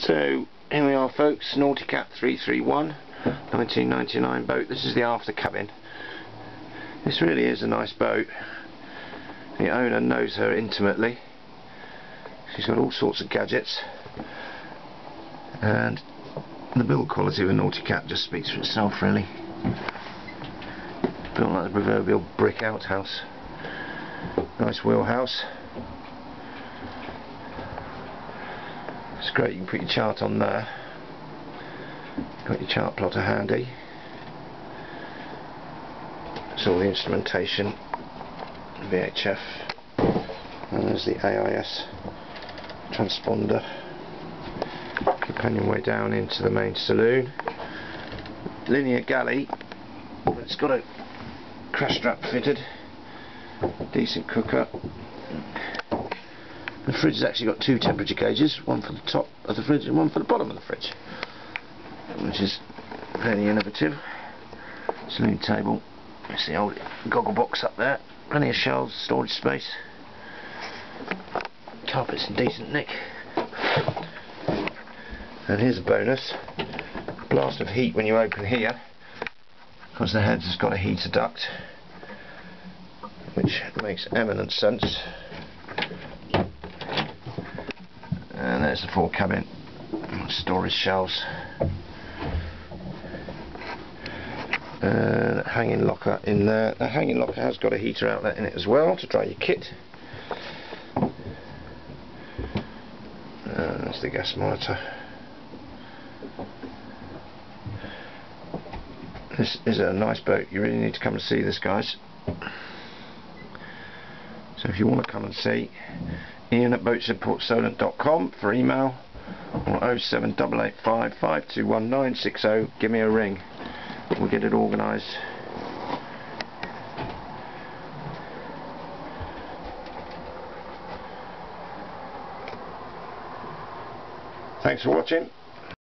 So here we are folks, Nauticat 331, 1999 boat. This is the after cabin. This really is a nice boat. The owner knows her intimately. She's got all sorts of gadgets. And the build quality of a Nauticat just speaks for itself really. Built like the proverbial brick outhouse. Nice wheelhouse. It's great, you can put your chart on there. Got your chart plotter handy. It's all the instrumentation, VHF, and there's the AIS transponder. Companion way down into the main saloon. Linear galley, it's got a crash strap fitted, decent cooker. The fridge has actually got two temperature gauges, one for the top of the fridge and one for the bottom of the fridge, which is fairly innovative. Saloon table, it's the old goggle box up there, plenty of shelves, storage space. Carpet's in decent nick. And here's a bonus, blast of heat when you open here, because the heads has got a heater duct, which makes eminent sense. And there's the fore cabin storage shelves. Uh, hanging locker in there. The hanging locker has got a heater outlet in it as well to dry your kit. And that's the gas monitor. This is a nice boat. You really need to come and see this guys so if you want to come and see Ian at boatshedportsolent.com for email or 07885 give me a ring. We'll get it organised thanks for watching